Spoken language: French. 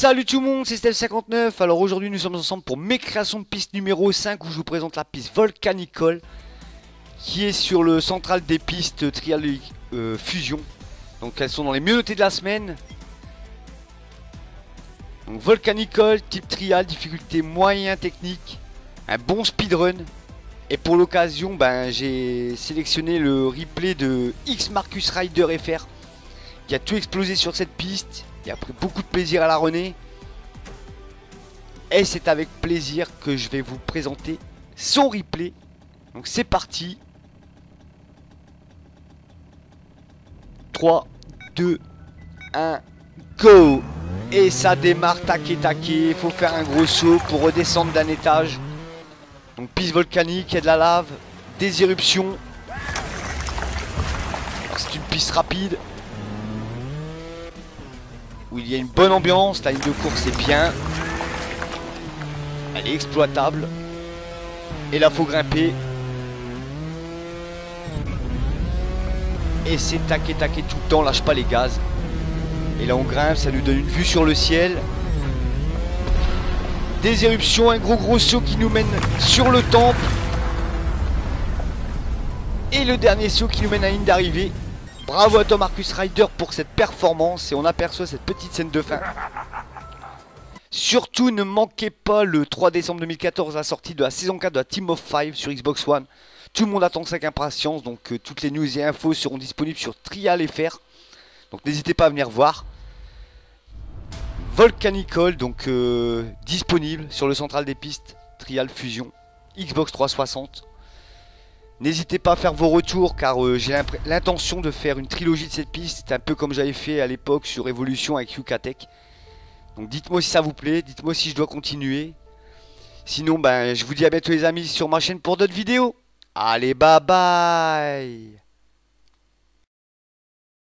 Salut tout le monde, c'est Steph59. Alors aujourd'hui nous sommes ensemble pour mes créations de piste numéro 5 où je vous présente la piste Volcanicole qui est sur le central des pistes Trial euh, Fusion. Donc elles sont dans les mieux notées de la semaine. Donc Volcanicole, type trial, difficulté moyen technique, un bon speedrun. Et pour l'occasion, ben, j'ai sélectionné le replay de X Marcus Rider FR qui a tout explosé sur cette piste il a pris beaucoup de plaisir à la René. Et c'est avec plaisir que je vais vous présenter son replay. Donc c'est parti. 3, 2, 1, go Et ça démarre taqué taqué. Il faut faire un gros saut pour redescendre d'un étage. Donc piste volcanique, il y a de la lave, des éruptions. C'est une piste rapide où il y a une bonne ambiance. La ligne de course est bien. Elle est exploitable. Et là, faut grimper. Et c'est taqué taqué tout le temps, lâche pas les gaz. Et là, on grimpe, ça nous donne une vue sur le ciel. Des éruptions, un gros gros saut qui nous mène sur le temple. Et le dernier saut qui nous mène à la ligne d'arrivée. Bravo à toi Marcus Ryder pour cette performance et on aperçoit cette petite scène de fin. Surtout ne manquez pas le 3 décembre 2014 la sortie de la saison 4 de la Team of 5 sur Xbox One. Tout le monde attend ça avec impatience donc euh, toutes les news et infos seront disponibles sur Trial FR. Donc n'hésitez pas à venir voir. Volcanicol donc euh, disponible sur le central des pistes Trial Fusion Xbox 360. N'hésitez pas à faire vos retours car euh, j'ai l'intention de faire une trilogie de cette piste, un peu comme j'avais fait à l'époque sur Evolution avec Yucatec. Donc dites-moi si ça vous plaît, dites-moi si je dois continuer. Sinon, ben, je vous dis à bientôt les amis sur ma chaîne pour d'autres vidéos. Allez, bye bye